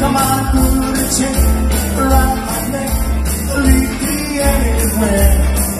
Come on,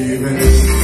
even